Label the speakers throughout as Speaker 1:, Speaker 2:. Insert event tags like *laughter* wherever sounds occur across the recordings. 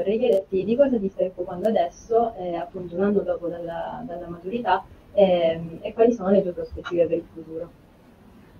Speaker 1: vorrei chiederti di cosa ti stai occupando adesso, eh, appunto un anno dopo dalla, dalla maturità, eh, e quali sono le tue prospettive per il futuro.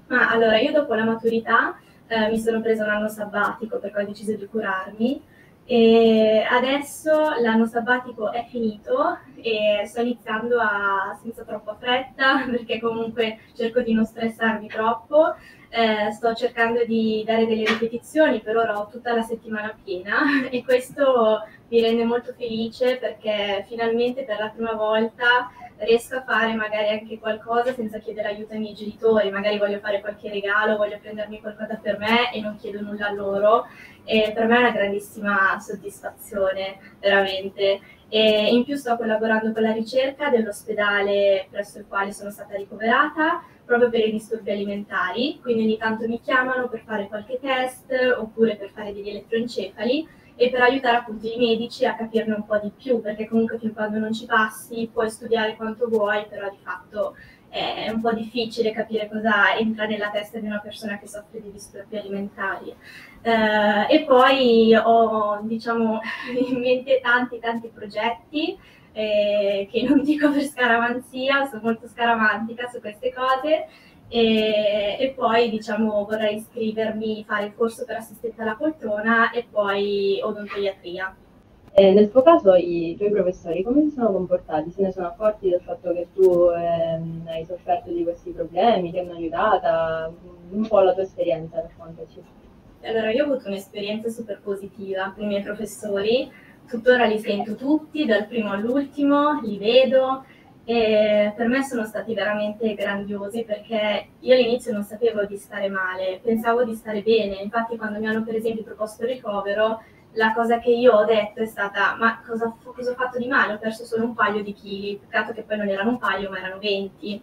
Speaker 2: Ma allora, io dopo la maturità eh, mi sono presa un anno sabbatico perché ho deciso di curarmi e adesso l'anno sabbatico è finito e sto iniziando a, senza troppa fretta *laughs* perché comunque cerco di non stressarmi troppo. Eh, sto cercando di dare delle ripetizioni, per ora ho tutta la settimana piena *laughs* e questo mi rende molto felice perché finalmente per la prima volta riesco a fare magari anche qualcosa senza chiedere aiuto ai miei genitori, magari voglio fare qualche regalo, voglio prendermi qualcosa per me e non chiedo nulla a loro. E per me è una grandissima soddisfazione, veramente. E in più sto collaborando con la ricerca dell'ospedale presso il quale sono stata ricoverata proprio per i disturbi alimentari, quindi ogni tanto mi chiamano per fare qualche test oppure per fare degli elettroencefali e per aiutare appunto i medici a capirne un po' di più, perché comunque fin quando non ci passi puoi studiare quanto vuoi, però di fatto è un po' difficile capire cosa entra nella testa di una persona che soffre di disturbi alimentari. Eh, e poi ho diciamo *laughs* in mente tanti tanti progetti eh, che non dico per scaramanzia, sono molto scaramantica su queste cose e, e, poi diciamo vorrei iscrivermi, fare il corso per assistente alla poltrona e poi odontoiatria.
Speaker 1: E nel tuo caso i tuoi professori come si sono comportati? Se ne sono accorti del fatto che tu ehm, hai sofferto di questi problemi, ti hanno aiutata? Un po' la tua esperienza per quanto ci
Speaker 2: Allora, io ho avuto un'esperienza super positiva con i miei professori, tuttora li sento tutti, dal primo all'ultimo, li vedo, e per me sono stati veramente grandiosi perché io all'inizio non sapevo di stare male, pensavo di stare bene, infatti quando mi hanno per esempio proposto il ricovero la cosa che io ho detto è stata ma cosa, cosa ho fatto di male? Ho perso solo un paio di chili, peccato che poi non erano un paio ma erano 20.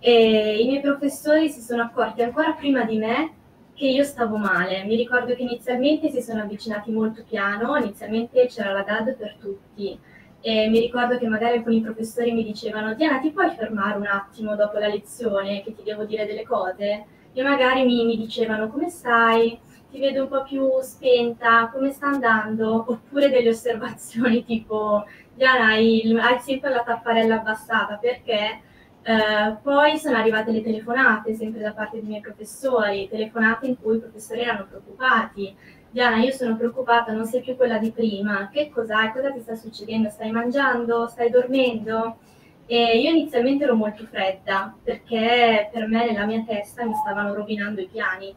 Speaker 2: E i miei professori si sono accorti ancora prima di me che io stavo male. Mi ricordo che inizialmente si sono avvicinati molto piano, inizialmente c'era la DAD per tutti e mi ricordo che magari alcuni professori mi dicevano Diana ti puoi fermare un attimo dopo la lezione che ti devo dire delle cose? E magari mi, mi dicevano come stai? Ti vedo un po' più spenta, come sta andando? Oppure delle osservazioni *laughs* tipo Diana hai, hai sempre la tapparella abbassata perché eh, poi sono arrivate le telefonate sempre da parte dei miei professori, telefonate in cui i professori erano preoccupati Diana, io sono preoccupata, non sei più quella di prima, che cos'hai? Cosa ti sta succedendo? Stai mangiando? Stai dormendo? E io inizialmente ero molto fredda perché per me nella mia testa mi stavano rovinando i piani.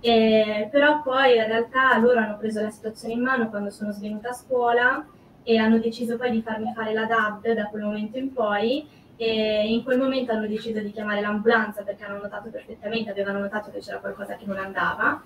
Speaker 2: E, però poi in realtà loro hanno preso la situazione in mano quando sono svenuta a scuola e hanno deciso poi di farmi fare la DAD da quel momento in poi e in quel momento hanno deciso di chiamare l'ambulanza perché hanno notato perfettamente, avevano notato che c'era qualcosa che non andava.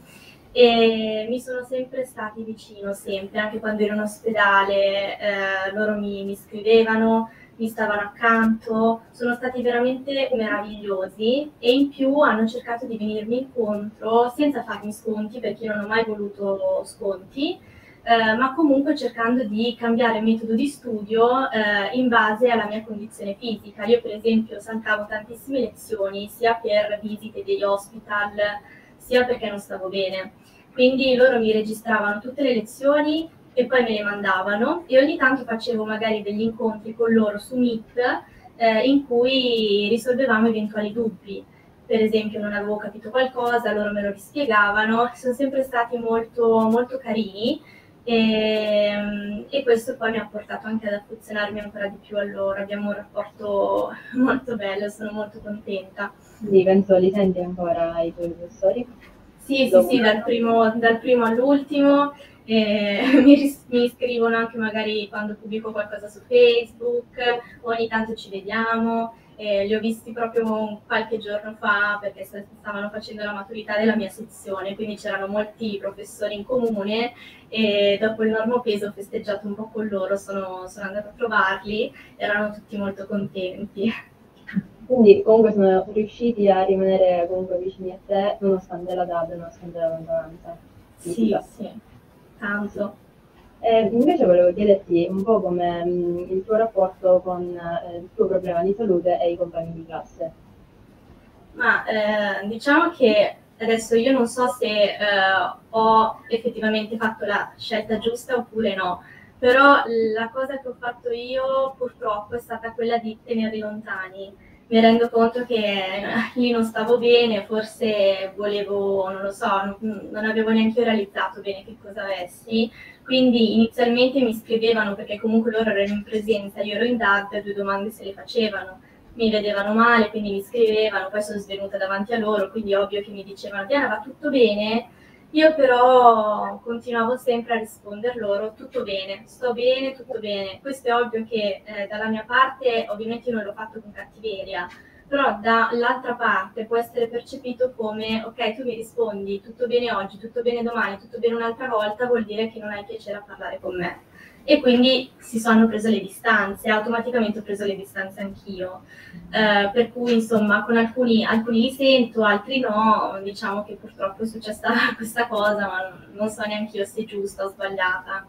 Speaker 2: E mi sono sempre stati vicino, sempre, anche quando ero in ospedale, eh, loro mi, mi, scrivevano, mi stavano accanto, sono stati veramente meravigliosi. E in più hanno cercato di venirmi incontro senza farmi sconti perché io non ho mai voluto sconti. Eh, ma comunque cercando di cambiare metodo di studio eh, in base alla mia condizione fisica. Io per esempio saltavo tantissime lezioni sia per visite degli hospital, sia perché non stavo bene. Quindi loro mi registravano tutte le lezioni e poi me le mandavano e ogni tanto facevo magari degli incontri con loro su Meet eh, in cui risolvevamo eventuali dubbi. Per esempio non avevo capito qualcosa, loro me lo rispiegavano, sono sempre stati molto, molto carini e, e, questo poi mi ha portato anche ad affezionarmi ancora di più a loro. Abbiamo un rapporto *laughs* molto bello, sono molto contenta.
Speaker 1: Sì, penso li senti ancora i tuoi professori?
Speaker 2: Sì, sì, sì, dal primo, dal primo all'ultimo. Eh, *laughs* mi, mi, scrivono anche magari quando pubblico qualcosa su Facebook, ogni tanto ci vediamo. Eh, li ho visti proprio qualche giorno fa perché stavano facendo la maturità della mia sezione, quindi c'erano molti professori in comune e dopo il normopeso ho festeggiato un po' con loro, sono, sono andata a trovarli, erano tutti molto contenti.
Speaker 1: Quindi comunque sono riusciti a rimanere comunque vicini a te nonostante la DAD, nonostante la lontananza.
Speaker 2: Sì, sì, tanto.
Speaker 1: E invece volevo chiederti un po' come mh, il tuo rapporto con eh, il tuo problema di salute e i compagni di classe.
Speaker 2: Ma eh, diciamo che Adesso io non so se eh, ho effettivamente fatto la scelta giusta oppure no, però la cosa che ho fatto io purtroppo è stata quella di tenerli lontani. Mi rendo conto che eh, lì non stavo bene, forse volevo, non lo so, non avevo neanche realizzato bene che cosa avessi, quindi inizialmente mi scrivevano perché comunque loro erano in presenza, io ero in DAD, due domande se le facevano. Mi vedevano male, quindi mi scrivevano, poi sono svenuta davanti a loro, quindi ovvio che mi dicevano Diana va tutto bene, io però continuavo sempre a rispondere loro tutto bene, sto bene, tutto bene. Questo è ovvio che eh, dalla mia parte ovviamente non l'ho fatto con cattiveria, però dall'altra parte può essere percepito come ok, tu mi rispondi tutto bene oggi, tutto bene domani, tutto bene un'altra volta, vuol dire che non hai piacere a parlare con me e quindi si sono preso le distanze, automaticamente ho preso le distanze anch'io, eh, per cui insomma con alcuni, alcuni li sento, altri no, diciamo che purtroppo è successa *laughs* questa cosa, ma non so neanche io se è giusta o sbagliata.